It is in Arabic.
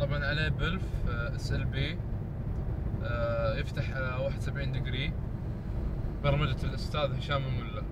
طبعا عليه بلف آه، اس إل بي آه، يفتح على 71 دقري. برمجة الأستاذ هشام الملا